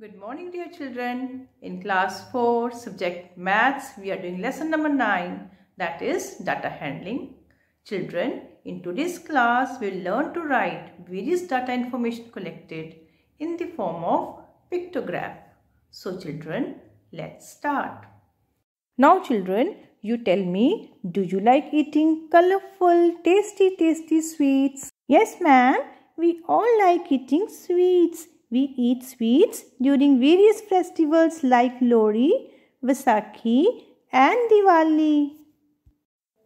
Good morning dear children. In class 4 subject maths we are doing lesson number 9 that is data handling. Children in today's class we will learn to write various data information collected in the form of pictograph. So children let's start. Now children you tell me do you like eating colorful tasty tasty sweets? Yes ma'am we all like eating sweets we eat sweets during various festivals like Lohri, Vaisakhi and Diwali.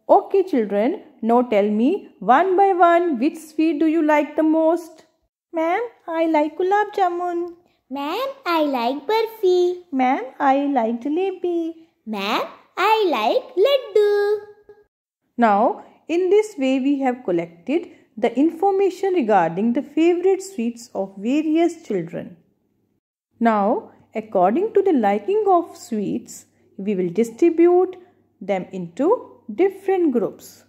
Okay children, now tell me one by one which sweet do you like the most? Ma'am, I like gulab jamun. Ma'am, I like barfi. Ma'am, I like jalebi. Ma'am, I like laddu. Now, in this way we have collected the information regarding the favorite sweets of various children. Now, according to the liking of sweets, we will distribute them into different groups.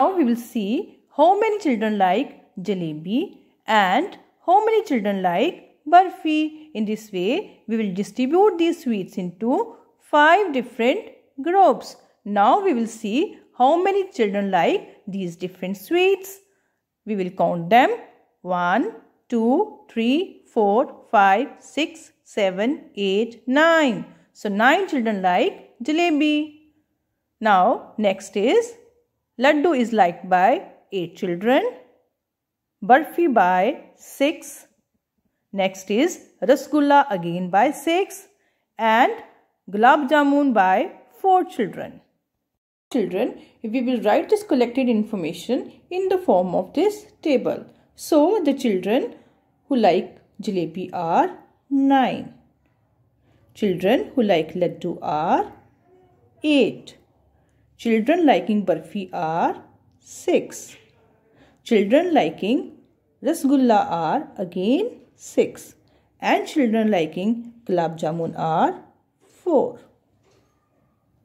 Now we will see how many children like jalebi and how many children like barfi. In this way, we will distribute these sweets into five different groups. Now we will see how many children like these different sweets. We will count them 1, 2, 3, 4, 5, 6, 7, 8, 9. So 9 children like jalebi. Now next is laddu is liked by 8 children. Barfi by 6. Next is rasgulla again by 6 and gulab jamun by 4 children. Children, if we will write this collected information in the form of this table. So, the children who like jalebi are 9. Children who like laddu are 8. Children liking barfi are 6. Children liking rasgulla are again 6. And children liking gulab jamun are 4.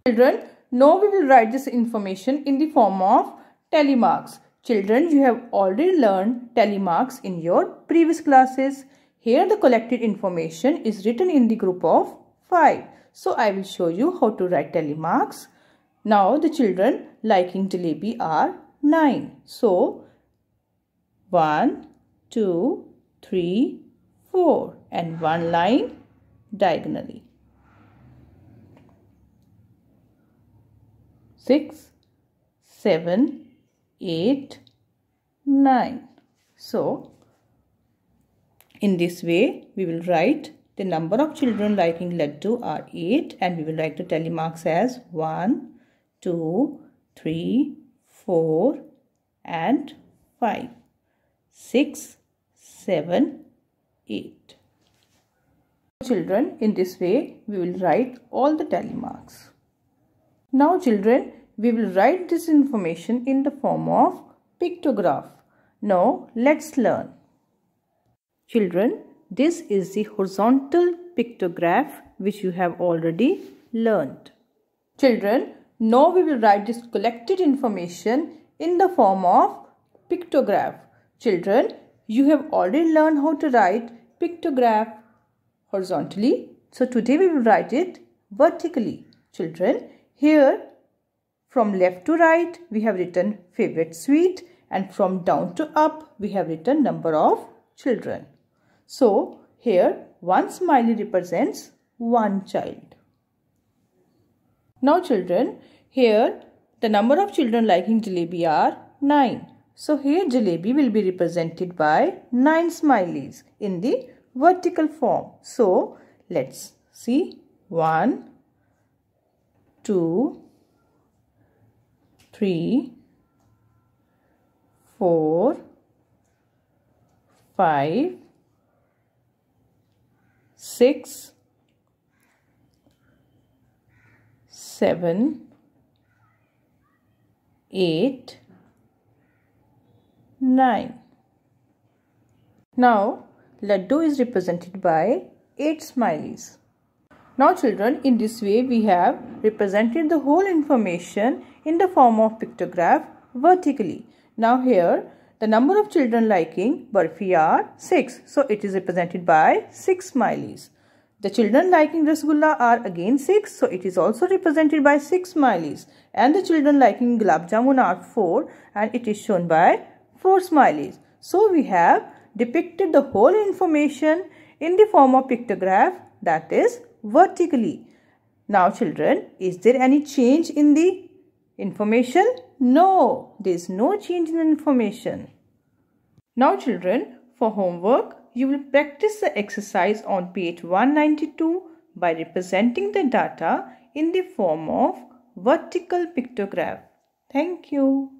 Children, now we will write this information in the form of tally marks. Children, you have already learned tally marks in your previous classes. Here the collected information is written in the group of 5. So I will show you how to write tally marks. Now the children liking jalebi are 9. So 1, 2, 3, 4 and one line diagonally. 6, 7, 8, 9. So, in this way, we will write the number of children liking laddu are 8 and we will write the tally marks as 1, 2, 3, 4 and 5, 6, 7, 8. Children, in this way, we will write all the tally marks. Now children, we will write this information in the form of pictograph. Now let's learn. Children, this is the horizontal pictograph which you have already learned. Children, now we will write this collected information in the form of pictograph. Children, you have already learned how to write pictograph horizontally. So today we will write it vertically. Children, here from left to right we have written favorite sweet and from down to up we have written number of children. So here one smiley represents one child. Now children here the number of children liking jalebi are 9. So here jalebi will be represented by 9 smileys in the vertical form. So let's see 1, two, three, four, five, six, seven, eight, nine. Now, Laddu is represented by 8 smileys. Now children, in this way we have represented the whole information in the form of pictograph vertically. Now here the number of children liking Barfi are 6. So it is represented by 6 smileys. The children liking Rasgulla are again 6, so it is also represented by 6 smileys. And the children liking Gulab Jamun are 4 and it is shown by 4 smileys. So we have depicted the whole information in the form of pictograph that is vertically. Now children, is there any change in the information? No, there is no change in the information. Now children, for homework, you will practice the exercise on page 192 by representing the data in the form of vertical pictograph. Thank you.